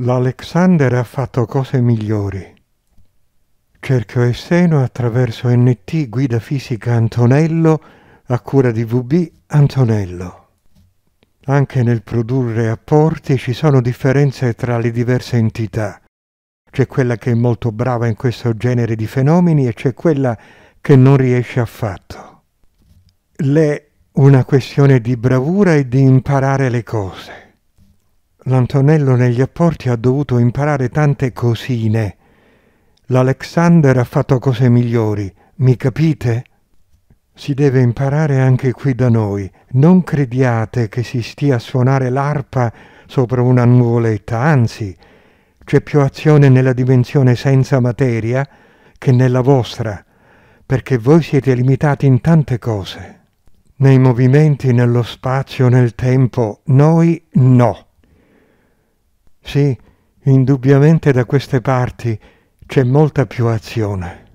L'Alexander ha fatto cose migliori. Cerchio e seno attraverso NT Guida Fisica Antonello a cura di VB Antonello. Anche nel produrre apporti ci sono differenze tra le diverse entità. C'è quella che è molto brava in questo genere di fenomeni e c'è quella che non riesce affatto. L'è una questione di bravura e di imparare le cose. L'Antonello negli apporti ha dovuto imparare tante cosine. L'Alexander ha fatto cose migliori, mi capite? Si deve imparare anche qui da noi. Non crediate che si stia a suonare l'arpa sopra una nuvoletta, anzi, c'è più azione nella dimensione senza materia che nella vostra, perché voi siete limitati in tante cose. Nei movimenti, nello spazio, nel tempo, noi no. Sì, indubbiamente da queste parti c'è molta più azione.